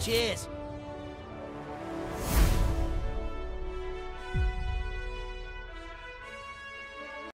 Cheers.